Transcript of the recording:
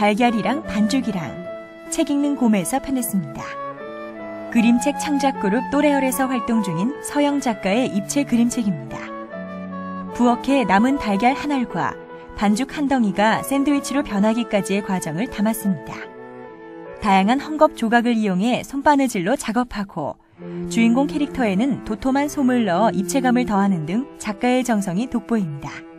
달걀이랑 반죽이랑 책 읽는 곰에서 편했습니다. 그림책 창작그룹 또레얼에서 활동 중인 서영 작가의 입체 그림책입니다. 부엌에 남은 달걀 한 알과 반죽 한 덩이가 샌드위치로 변하기까지의 과정을 담았습니다. 다양한 헝겊 조각을 이용해 손바느질로 작업하고 주인공 캐릭터에는 도톰한 솜을 넣어 입체감을 더하는 등 작가의 정성이 돋보입니다.